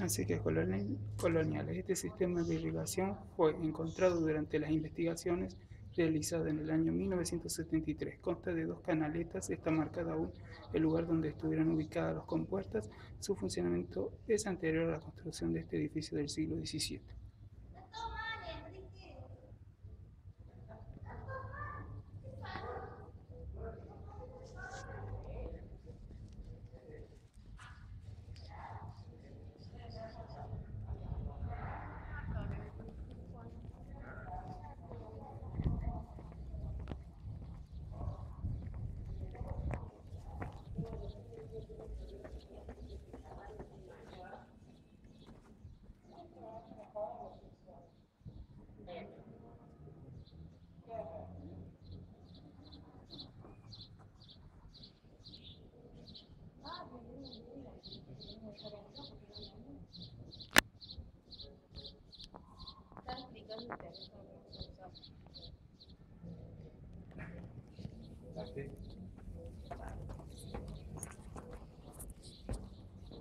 así que coloniales. Este sistema de irrigación fue encontrado durante las investigaciones realizadas en el año 1973. Consta de dos canaletas, está marcada aún el lugar donde estuvieron ubicadas las compuertas. Su funcionamiento es anterior a la construcción de este edificio del siglo XVII.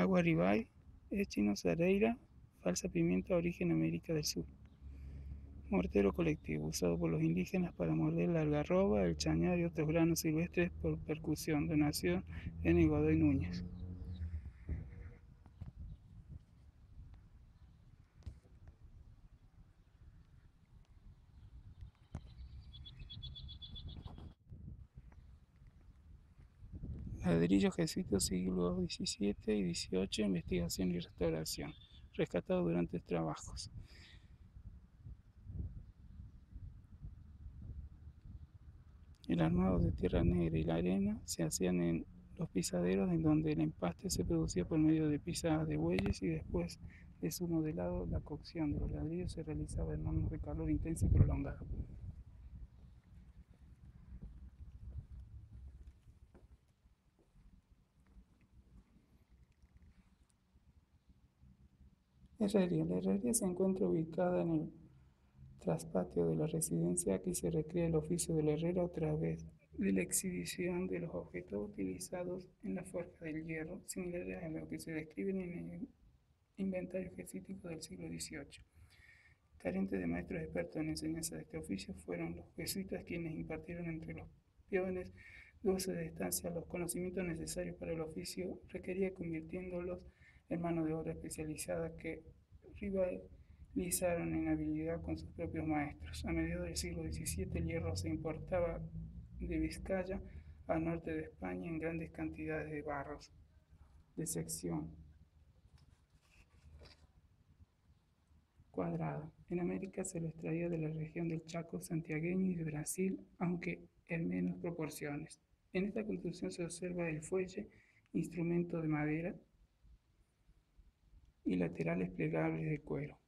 Agua ribay, echino cereira, falsa pimienta origen América del Sur. Mortero colectivo, usado por los indígenas para morder la algarroba, el chañar y otros granos silvestres por percusión. Donación en Godoy Núñez. Ladrillo jesuita siglo XVII y XVIII, investigación y restauración, rescatado durante trabajos. El armado de tierra negra y la arena se hacían en los pisaderos en donde el empaste se producía por medio de pisadas de bueyes y después de su modelado la cocción de los ladrillos se realizaba en manos de calor intenso y prolongado. Herrería. La herrería se encuentra ubicada en el traspatio de la residencia. Aquí se recrea el oficio del herrero a través de la exhibición de los objetos utilizados en la forja del hierro, similares a lo que se describen en el inventario jesuítico del siglo XVIII. Carentes de maestros expertos en enseñanza de este oficio, fueron los jesuitas quienes impartieron entre los piones de de estancia los conocimientos necesarios para el oficio, requería convirtiéndolos en de obra especializada que rivalizaron en habilidad con sus propios maestros. A mediados del siglo XVII el hierro se importaba de Vizcaya al norte de España en grandes cantidades de barros de sección cuadrada. En América se lo extraía de la región del Chaco santiagueño y Brasil, aunque en menos proporciones. En esta construcción se observa el fuelle, instrumento de madera, y laterales plegables de cuero,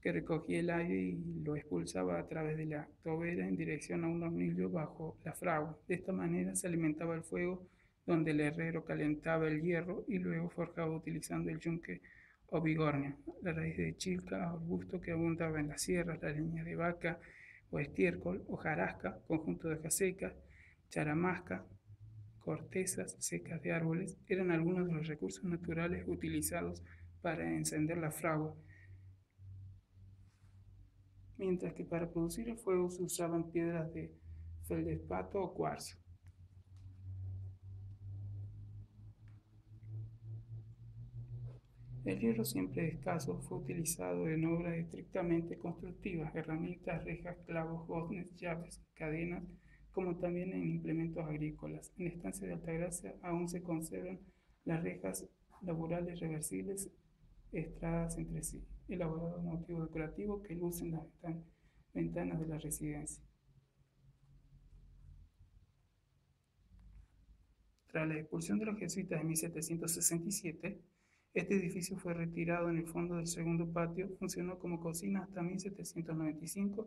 que recogía el aire y lo expulsaba a través de la tobera en dirección a un hornillo bajo la fragua. De esta manera se alimentaba el fuego donde el herrero calentaba el hierro y luego forjaba utilizando el yunque o bigornia, la raíz de chilca, arbusto que abundaba en las sierras, la leña de vaca o estiércol, o jarasca, conjunto de hojas charamasca, cortezas secas de árboles eran algunos de los recursos naturales utilizados para encender la fragua, mientras que para producir el fuego se usaban piedras de feldespato o cuarzo. El hierro siempre escaso fue utilizado en obras estrictamente constructivas, herramientas, rejas, clavos, goznes, llaves, cadenas, como también en implementos agrícolas. En estancia de Altagracia aún se conservan las rejas laborales reversibles estradas entre sí, elaborado motivo decorativo que lucen las ventanas de la residencia. Tras la expulsión de los jesuitas en 1767, este edificio fue retirado en el fondo del segundo patio, funcionó como cocina hasta 1795,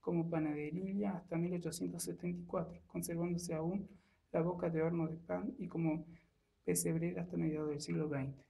como panadería hasta 1874, conservándose aún la boca de horno de pan y como pesebrera hasta mediados del siglo XX.